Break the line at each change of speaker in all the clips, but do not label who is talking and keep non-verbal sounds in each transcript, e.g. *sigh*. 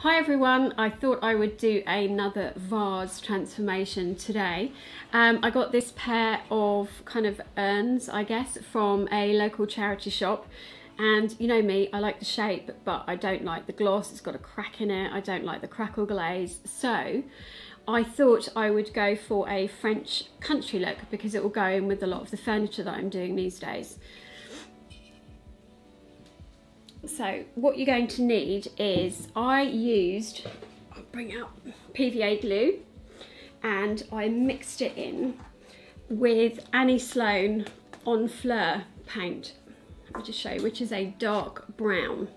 Hi everyone, I thought I would do another vase transformation today. Um, I got this pair of kind of urns, I guess, from a local charity shop. And you know me, I like the shape, but I don't like the gloss. It's got a crack in it. I don't like the crackle glaze. So I thought I would go for a French country look because it will go in with a lot of the furniture that I'm doing these days. So what you're going to need is I used, I'll bring out PVA glue and I mixed it in with Annie Sloan Honfleur paint. Let me just show you, which is a dark brown.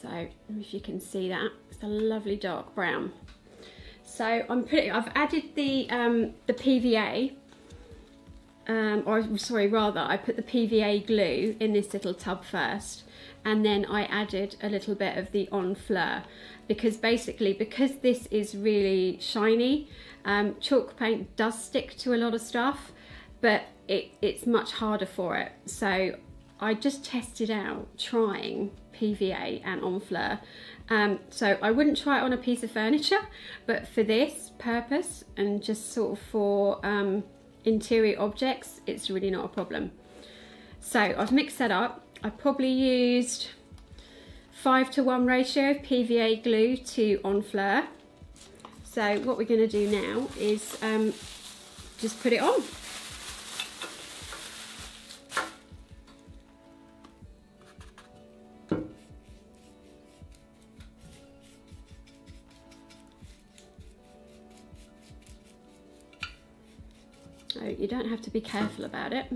So if you can see that, it's a lovely dark brown. So I'm putting, I've added the um, the PVA um, or sorry, rather, I put the PVA glue in this little tub first and then I added a little bit of the Honfleur because basically, because this is really shiny, um, chalk paint does stick to a lot of stuff, but it, it's much harder for it. So I just tested out trying PVA and Honfleur. Um, so I wouldn't try it on a piece of furniture, but for this purpose and just sort of for um, interior objects, it's really not a problem. So I've mixed that up. I probably used five to one ratio of PVA glue to Honfleur. So what we're going to do now is um, just put it on. Be careful about it.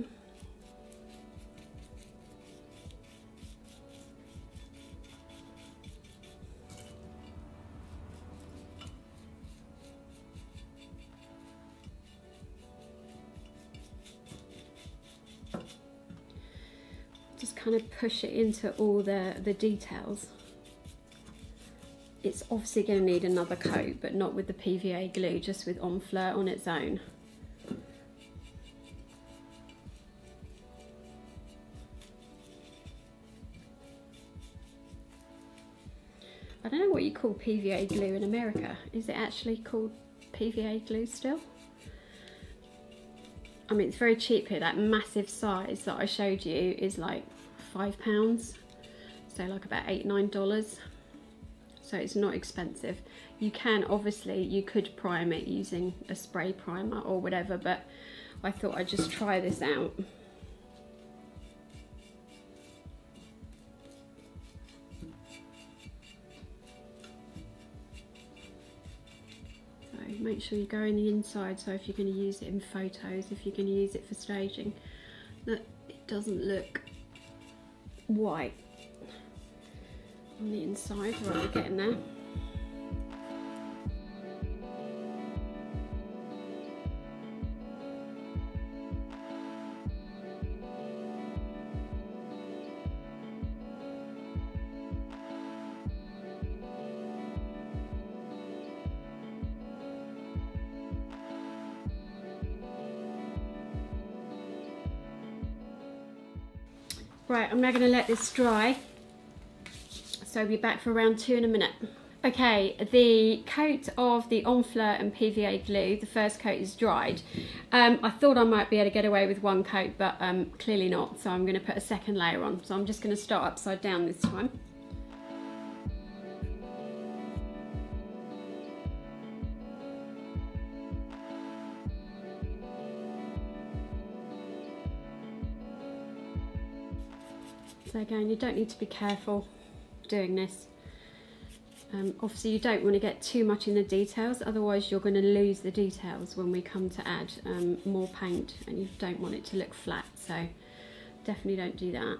Just kind of push it into all the, the details. It's obviously going to need another coat, but not with the PVA glue, just with Honfleur on its own. Don't know what you call PVA glue in America. Is it actually called PVA glue still? I mean, it's very cheap here. That massive size that I showed you is like five pounds. So like about eight, nine dollars. So it's not expensive. You can, obviously, you could prime it using a spray primer or whatever, but I thought I'd just try this out. Make sure you go in the inside so if you're going to use it in photos if you're going to use it for staging that it doesn't look white on the inside. Right we're getting there Right, I'm now going to let this dry. So I'll be back for round two in a minute. Okay, the coat of the Honfleur and PVA glue, the first coat is dried. Um, I thought I might be able to get away with one coat, but um, clearly not. So I'm going to put a second layer on. So I'm just going to start upside down this time. Again, you don't need to be careful doing this. Um, obviously you don't want to get too much in the details, otherwise you're going to lose the details when we come to add um, more paint and you don't want it to look flat, so definitely don't do that.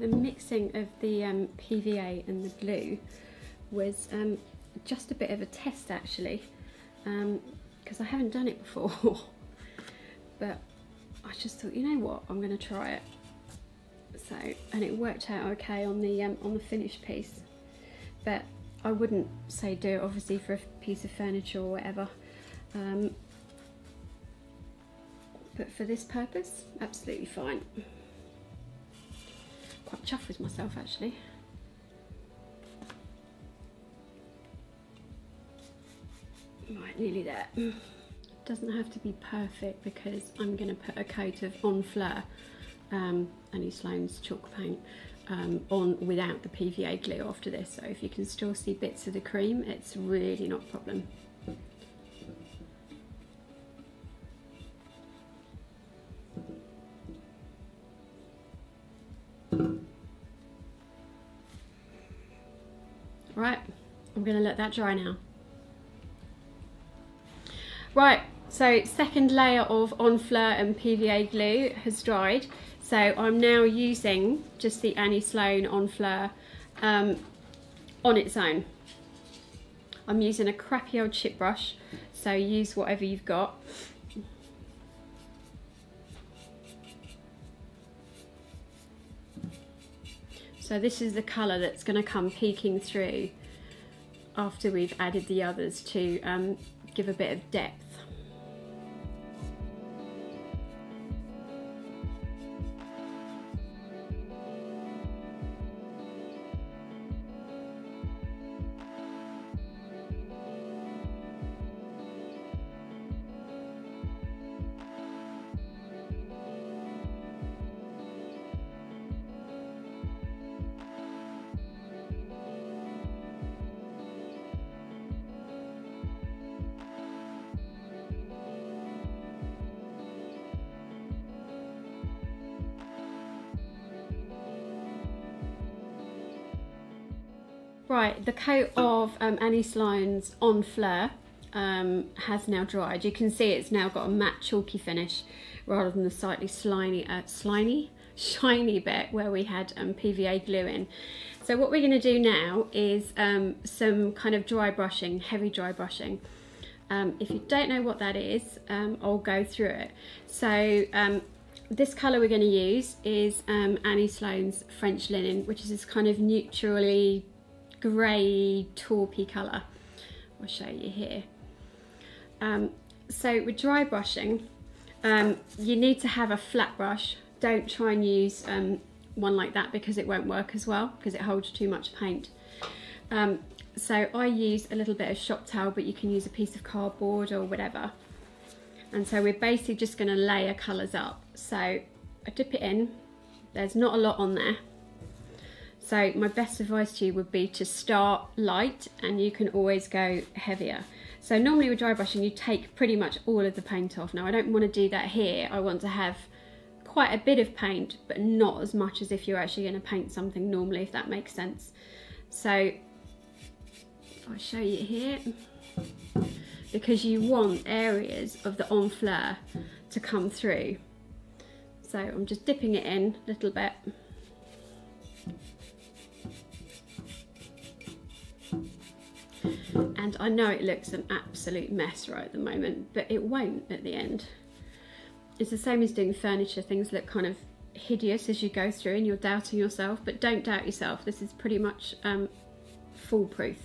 The mixing of the um, PVA and the glue was um, just a bit of a test actually because um, I haven't done it before *laughs* but I just thought you know what I'm going to try it so and it worked out okay on the um, on the finished piece but I wouldn't say do it obviously for a piece of furniture or whatever. Um, but for this purpose, absolutely fine. Quite chuffed with myself actually. Right, nearly there. *clears throat* Doesn't have to be perfect because I'm going to put a coat of Honfleur, um, Annie Sloan's chalk paint, um, on without the PVA glue after this. So if you can still see bits of the cream, it's really not a problem. I'm to let that dry now. Right, so second layer of Honfleur and PVA glue has dried. So I'm now using just the Annie Sloan Honfleur um, on its own. I'm using a crappy old chip brush, so use whatever you've got. So this is the colour that's going to come peeking through after we've added the others to um, give a bit of depth. Right, the coat of um, Annie Sloan's Honfleur um, has now dried. You can see it's now got a matte chalky finish rather than the slightly slimy, uh, slimy, *laughs* shiny bit where we had um, PVA glue in. So what we're going to do now is um, some kind of dry brushing, heavy dry brushing. Um, if you don't know what that is, um, I'll go through it. So um, this colour we're going to use is um, Annie Sloan's French Linen, which is this kind of neutrally grey taupey colour. I'll show you here. Um, so with dry brushing, um, you need to have a flat brush. Don't try and use um, one like that because it won't work as well because it holds too much paint. Um, so I use a little bit of shop towel but you can use a piece of cardboard or whatever. And so we're basically just going to layer colours up. So I dip it in, there's not a lot on there so my best advice to you would be to start light and you can always go heavier. So normally with dry brushing you take pretty much all of the paint off. Now I don't want to do that here. I want to have quite a bit of paint but not as much as if you're actually going to paint something normally if that makes sense. So I'll show you here because you want areas of the Honfleur to come through. So I'm just dipping it in a little bit. And I know it looks an absolute mess right at the moment but it won't at the end. It's the same as doing furniture things look kind of hideous as you go through and you're doubting yourself but don't doubt yourself. This is pretty much um, foolproof.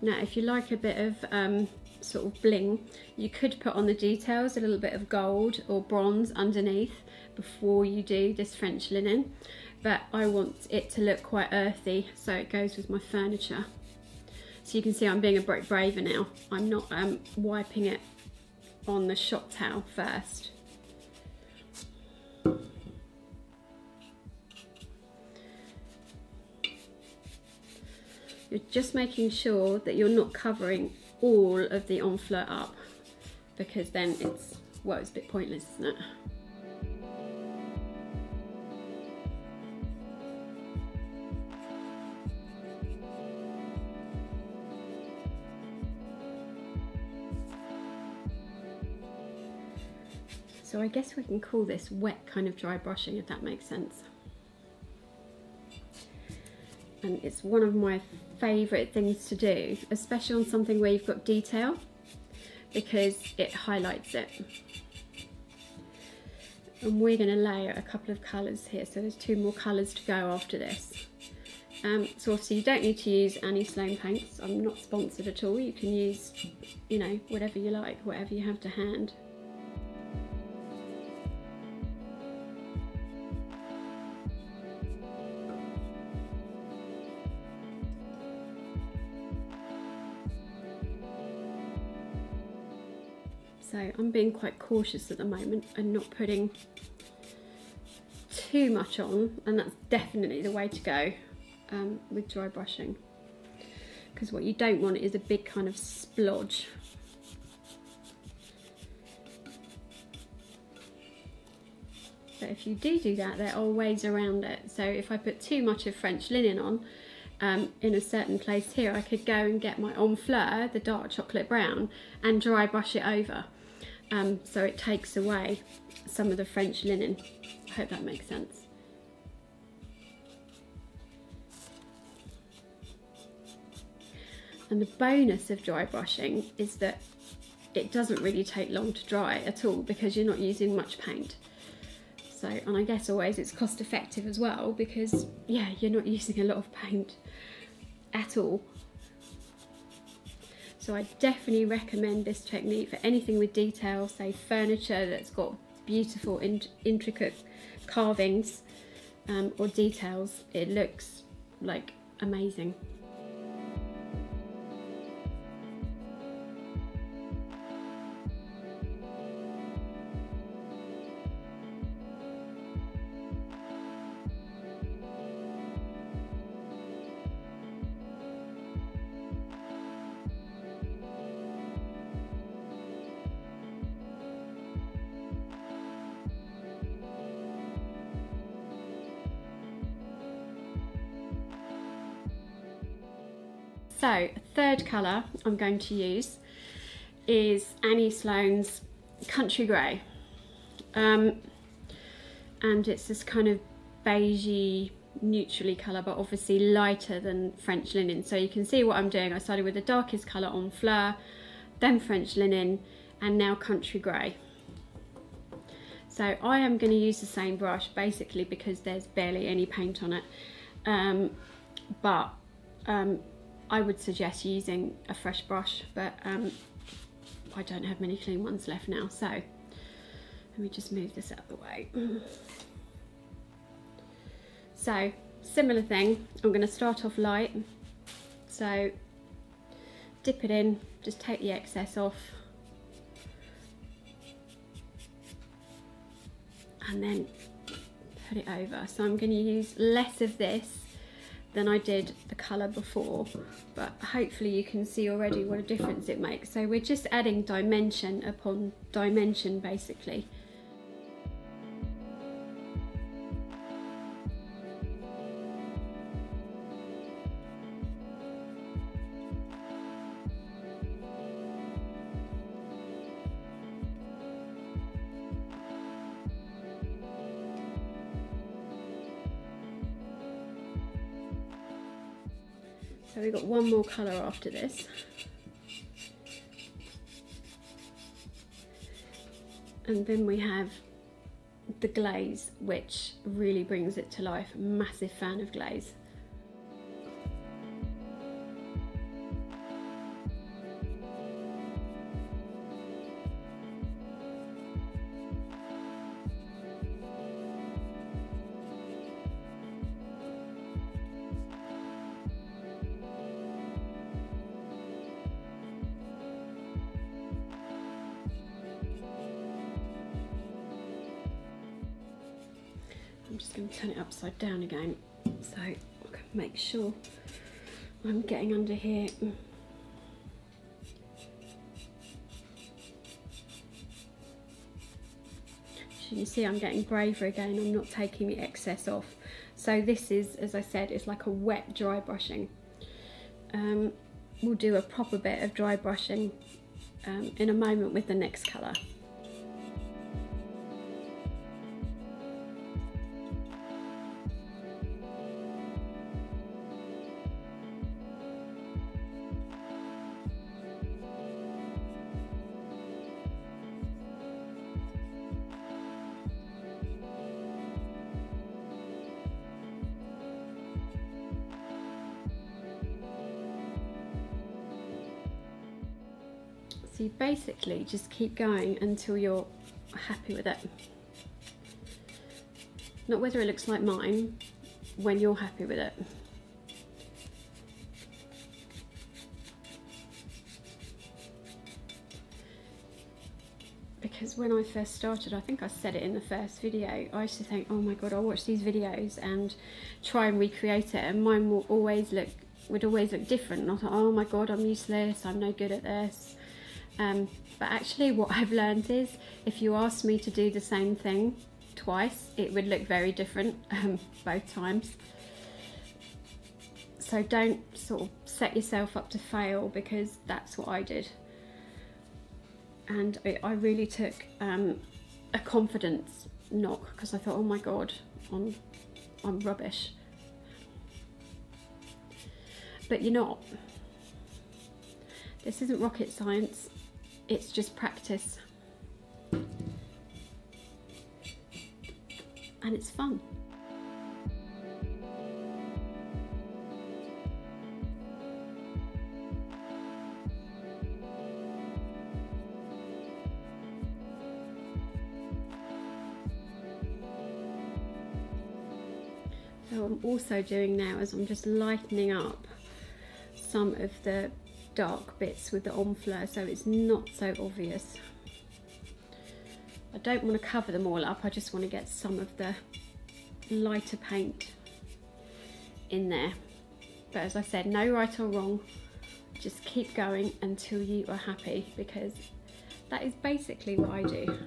Now if you like a bit of um, sort of bling you could put on the details a little bit of gold or bronze underneath before you do this French linen but I want it to look quite earthy so it goes with my furniture. So you can see I'm being a bit braver now. I'm not um, wiping it on the shop towel first. You're just making sure that you're not covering all of the Honfleur up because then it's, well, it's a bit pointless, isn't it? So I guess we can call this wet kind of dry brushing if that makes sense. And it's one of my favourite things to do, especially on something where you've got detail, because it highlights it. And we're going to layer a couple of colours here, so there's two more colours to go after this. Um, so obviously you don't need to use Annie Sloan paints. I'm not sponsored at all. You can use, you know, whatever you like, whatever you have to hand. I'm being quite cautious at the moment and not putting too much on and that's definitely the way to go um, with dry brushing. Because what you don't want is a big kind of splodge. But if you do do that there are ways around it. So if I put too much of French linen on um, in a certain place here I could go and get my Honfleur, the dark chocolate brown and dry brush it over um, so it takes away some of the French linen I hope that makes sense And the bonus of dry brushing is that it doesn't really take long to dry at all because you're not using much paint. So, and I guess always it's cost effective as well because yeah, you're not *laughs* using a lot of paint at all. So I definitely recommend this technique for anything with detail, say furniture that's got beautiful in intricate carvings um, or details. It looks like amazing. Third colour I'm going to use is Annie Sloan's Country Grey. Um, and it's this kind of beigey, neutrally colour, but obviously lighter than French linen. So you can see what I'm doing. I started with the darkest colour Honfleur, then French linen, and now Country Grey. So I am going to use the same brush basically because there's barely any paint on it. Um, but um, I would suggest using a fresh brush, but um, I don't have many clean ones left now. So let me just move this out of the way. *clears throat* So similar thing, I'm gonna start off light. So dip it in, just take the excess off. And then put it over. So I'm gonna use less of this than I did the colour before but hopefully you can see already what a difference it makes. So we're just adding dimension upon dimension basically one more colour after this. And then we have the glaze, which really brings it to life. Massive fan of glaze. Down again so I can make sure I'm getting under here. You can see I'm getting braver again, I'm not taking the excess off. So this is, as I said, it's like a wet dry brushing. Um, we'll do a proper bit of dry brushing um, in a moment with the next colour. Basically just keep going until you're happy with it. Not whether it looks like mine, when you're happy with it. because when I first started, I think I said it in the first video, I used to think, oh my god, I'll watch these videos and try and recreate it, and mine will always look would always look different. And I thought, oh my god, I'm useless, I'm no good at this. Um, but actually, what I've learned is if you ask me to do the same thing twice, it would look very different *laughs* um, both times. So don't sort of set yourself up to fail because that's what I did and it, I really took um, a confidence knock because I thought, oh my god, I'm, I'm rubbish. But you're not. This isn't rocket science, it's just practice. And it's fun. So I'm also doing now is I'm just lightening up some of the dark bits with the Honfleur so it's not so obvious. I don't want to cover them all up, I just want to get some of the lighter paint in there. But as I said, no right or wrong, just keep going until you are happy because that is basically what I do.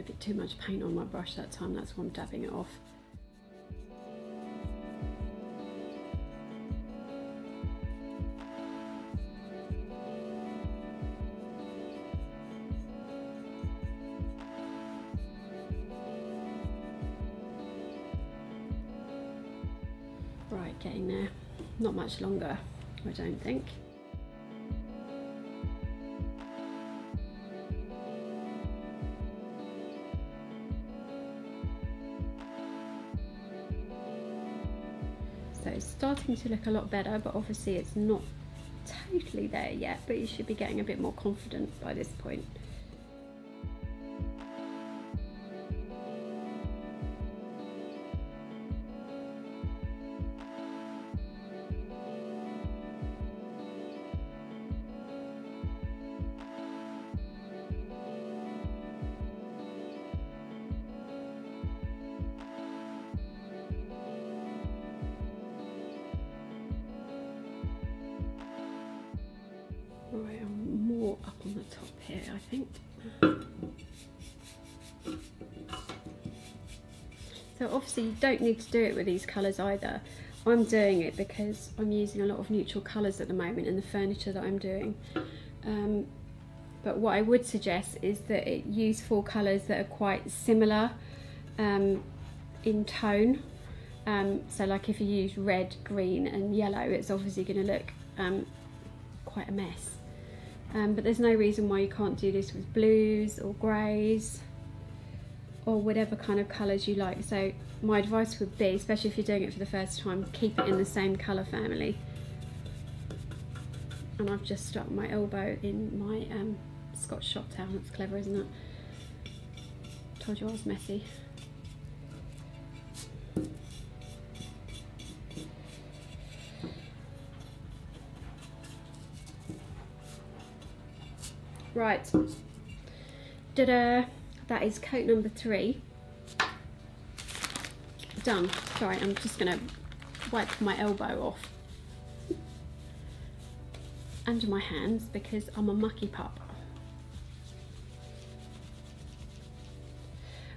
A bit too much paint on my brush that time, that's why I'm dabbing it off. Right, getting there. Not much longer, I don't think. So it's starting to look a lot better, but obviously it's not totally there yet, but you should be getting a bit more confident by this point. Don't need to do it with these colours either. I'm doing it because I'm using a lot of neutral colours at the moment in the furniture that I'm doing. Um, but what I would suggest is that it use four colours that are quite similar um, in tone. Um, so like if you use red, green and yellow, it's obviously going to look um, quite a mess um, but there's no reason why you can't do this with blues or greys or whatever kind of colours you like. So my advice would be, especially if you're doing it for the first time, keep it in the same colour family. And I've just stuck my elbow in my um, Scott's shop towel. That's clever, isn't it? Told you I was messy. Right. Ta-da! That is coat number three. Done. Sorry, I'm just gonna wipe my elbow off under my hands because I'm a mucky pup.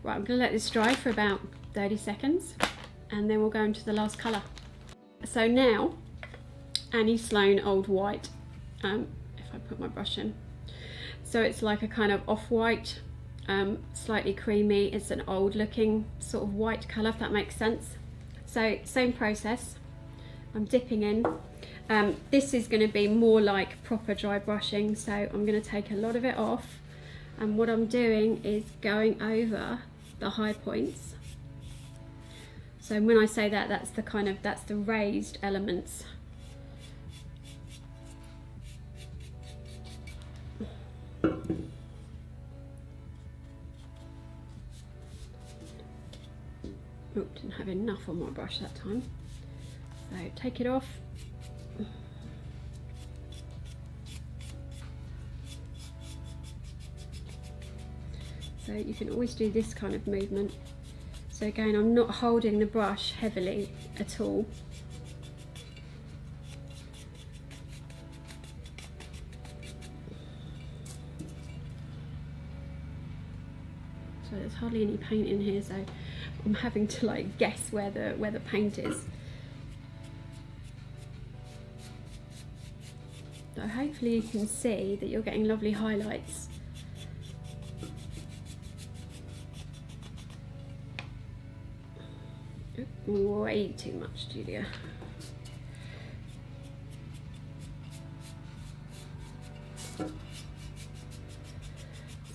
Right, I'm gonna let this dry for about 30 seconds and then we'll go into the last colour. So now, Annie Sloan Old White, um, if I put my brush in. So it's like a kind of off-white, um, slightly creamy. It's an old looking sort of white colour, if that makes sense. So same process. I'm dipping in. Um, this is going to be more like proper dry brushing, so I'm going to take a lot of it off. And what I'm doing is going over the high points. So when I say that, that's the kind of, that's the raised elements have enough on my brush that time. So take it off. So you can always do this kind of movement. So again, I'm not holding the brush heavily at all. So there's hardly any paint in here, so I'm having to like guess where the where the paint is. So hopefully you can see that you're getting lovely highlights. Way too much, Julia.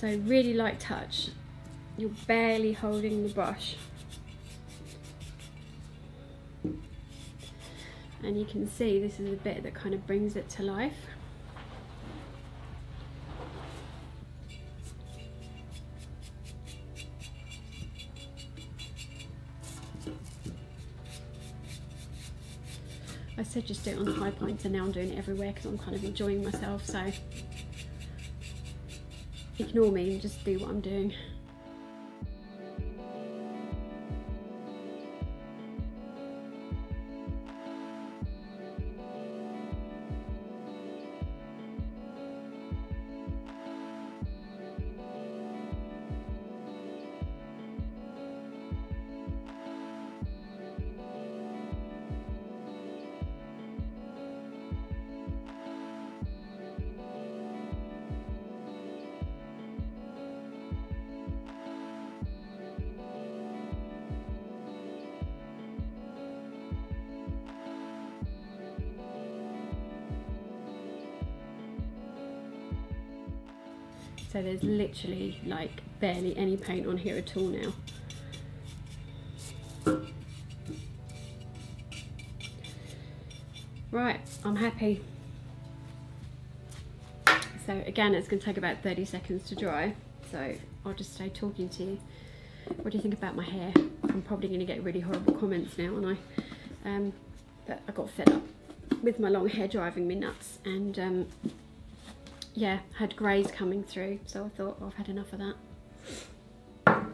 So really light touch. You're barely holding the brush. And you can see this is a bit that kind of brings it to life. I said just do it on the high points and now I'm doing it everywhere because I'm kind of enjoying myself so ignore me and just do what I'm doing. So there's literally like barely any paint on here at all now. Right, I'm happy. So again, it's going to take about 30 seconds to dry. So I'll just stay talking to you. What do you think about my hair? I'm probably going to get really horrible comments now, aren't I? Um, but I got fed up with my long hair driving me nuts. And um, yeah, had greys coming through. So I thought, oh, I've had enough of that.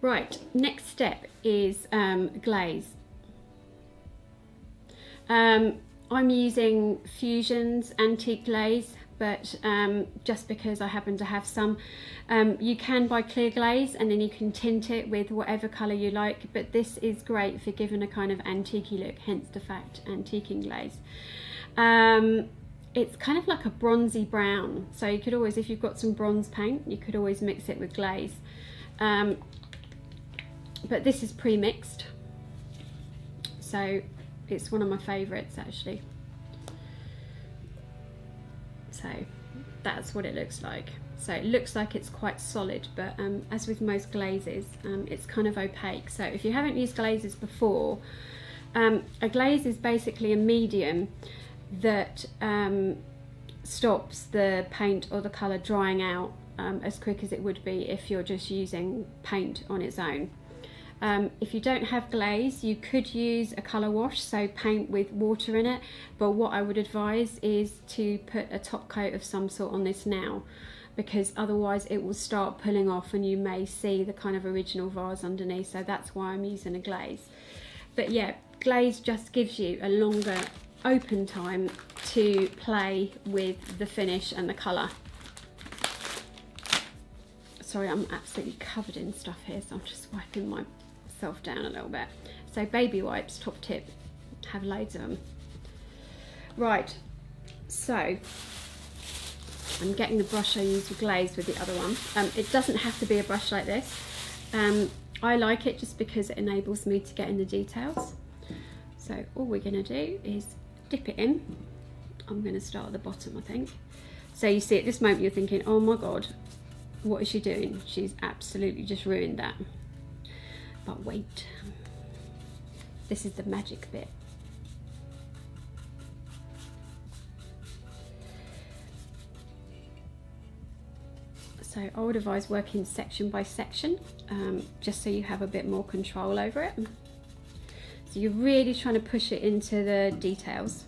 Right, next step is um, glaze. Um, I'm using Fusion's Antique Glaze, but um, just because I happen to have some, um, you can buy clear glaze and then you can tint it with whatever colour you like, but this is great for giving a kind of antique look, hence the fact antiquing glaze. It's kind of like a bronzy brown. So you could always if you've got some bronze paint you could always mix it with glaze. Um, but this is pre-mixed. So it's one of my favorites actually. So that's what it looks like. So it looks like it's quite solid but um, as with most glazes um, it's kind of opaque. So if you haven't used glazes before um, a glaze is basically a medium that um, stops the paint or the colour drying out um, as quick as it would be if you're just using paint on its own. Um, if you don't have glaze, you could use a colour wash, so paint with water in it. But what I would advise is to put a top coat of some sort on this now because otherwise it will start pulling off and you may see the kind of original vase underneath. So that's why I'm using a glaze. But yeah, glaze just gives you a longer open time to play with the finish and the colour. Sorry, I'm absolutely covered in stuff here, so I'm just wiping myself down a little bit. So baby wipes, top tip, have loads of them. Right, so I'm getting the brush I use for glaze with the other one. Um, it doesn't have to be a brush like this. Um, I like it just because it enables me to get in the details. So all we're going to do is dip it in. I'm going to start at the bottom, I think. So you see at this moment you're thinking, oh my God, what is she doing? She's absolutely just ruined that. But wait, this is the magic bit. So I would advise working section by section, um, just so you have a bit more control over it. So you're really trying to push it into the details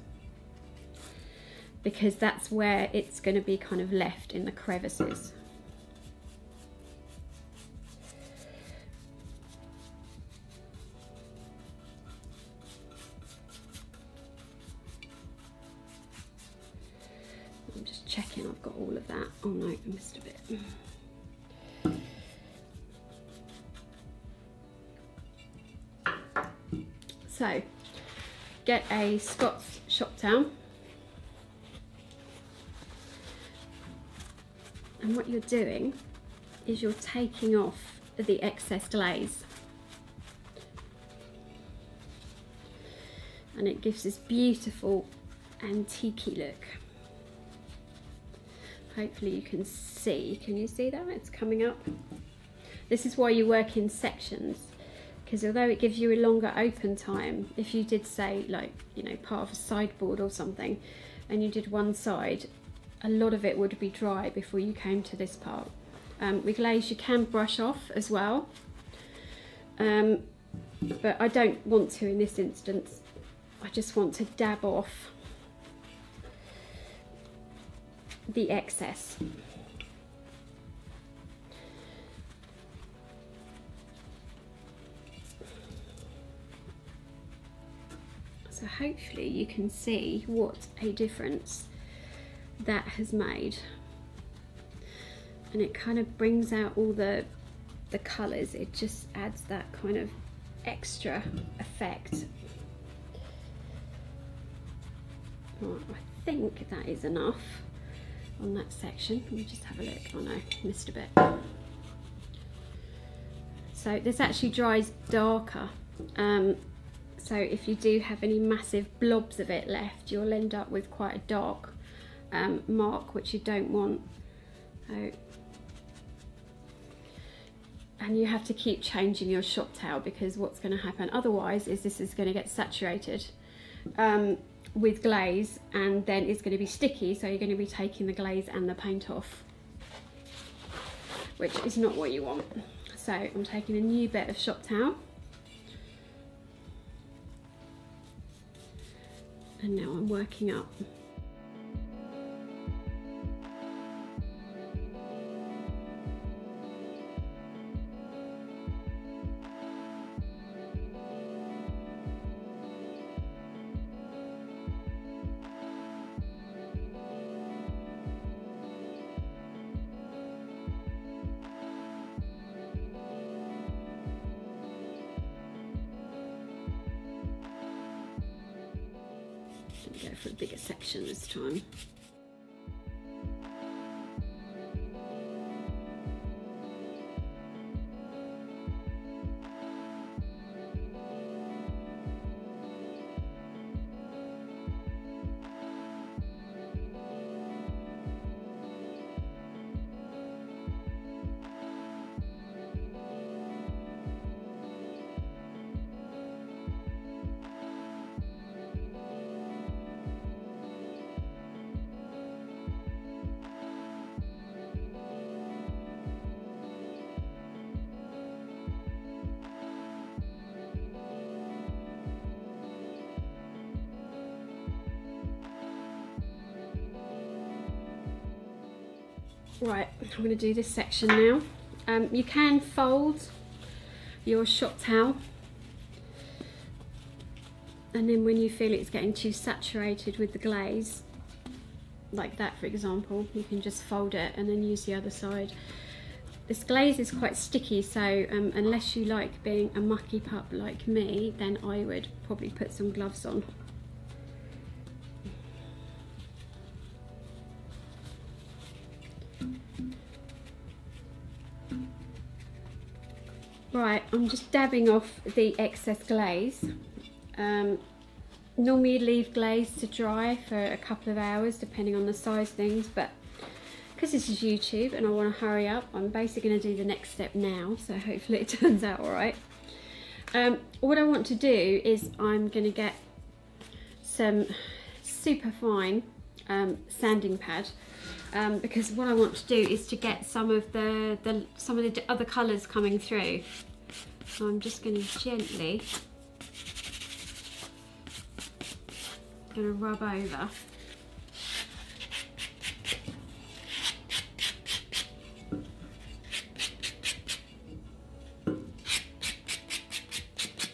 because that's where it's going to be kind of left in the crevices. I'm just checking I've got all of that. Oh no, I missed a bit. So, get a Scott's Shop Towel. And what you're doing is you're taking off the excess glaze. And it gives this beautiful antique look. Hopefully you can see, can you see that? It's coming up. This is why you work in sections because although it gives you a longer open time, if you did say like, you know, part of a sideboard or something and you did one side, a lot of it would be dry before you came to this part. Um, with glaze you can brush off as well, um, but I don't want to in this instance. I just want to dab off the excess. So hopefully you can see what a difference that has made. And it kind of brings out all the, the colours, it just adds that kind of extra effect. I think that is enough on that section. Let me just have a look. Oh no, missed a bit. So this actually dries darker. Um, so if you do have any massive blobs of it left, you'll end up with quite a dark um, mark, which you don't want. So, and you have to keep changing your shop towel because what's going to happen otherwise is this is going to get saturated. Um, with glaze and then it's going to be sticky so you're going to be taking the glaze and the paint off which is not what you want so I'm taking a new bit of shop towel and now I'm working up Right, I'm going to do this section now. Um, you can fold your shop towel. And then when you feel it's getting too saturated with the glaze like that for example you can just fold it and then use the other side. This glaze is quite sticky so um, unless you like being a mucky pup like me then I would probably put some gloves on Right, I'm just dabbing off the excess glaze. Um, normally leave glaze to dry for a couple of hours depending on the size things, but because this is YouTube and I want to hurry up, I'm basically going to do the next step now, so hopefully it *laughs* turns out alright. Um, what I want to do is I'm going to get some super fine um, sanding pad um, because what I want to do is to get some of the, the some of the other colours coming through. So I'm just going to gently going to rub over.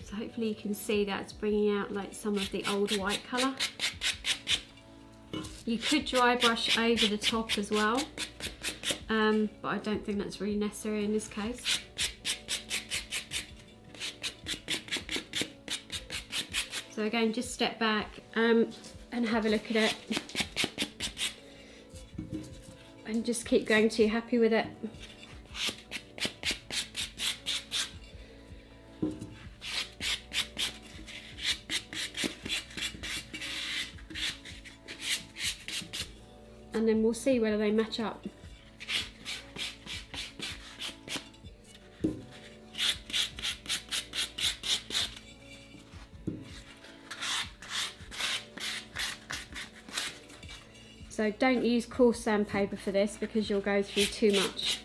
So hopefully you can see that's bringing out like some of the old white colour. You could dry brush over the top as well, um, but I don't think that's really necessary in this case. So again, just step back um, and have a look at it. And just keep going till you're happy with it. And then we'll see whether they match up. So don't use coarse sandpaper for this because you'll go through too much.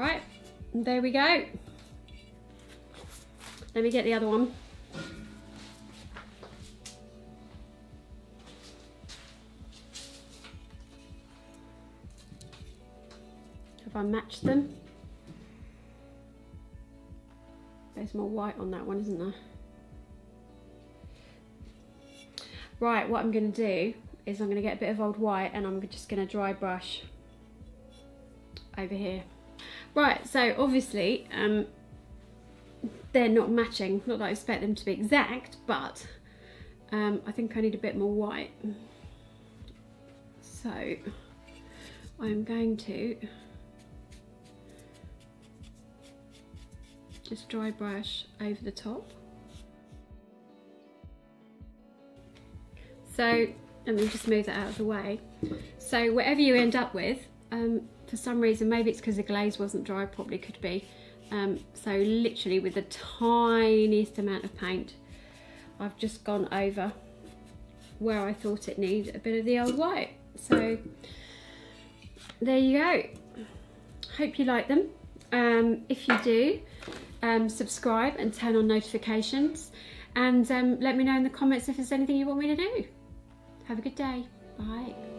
Right, there we go. Let me get the other one. Have I matched them? There's more white on that one, isn't there? Right, what I'm going to do is I'm going to get a bit of old white and I'm just going to dry brush over here. Right, so obviously um, they're not matching. Not that I expect them to be exact, but um, I think I need a bit more white. So I'm going to just dry brush over the top. So let me just move that out of the way. So whatever you end up with, um, for some reason, maybe it's because the glaze wasn't dry probably could be. Um, so literally with the tiniest amount of paint, I've just gone over where I thought it needed a bit of the old white. So there you go. Hope you like them. Um, if you do, um, subscribe and turn on notifications and um, let me know in the comments if there's anything you want me to do. Have a good day. Bye.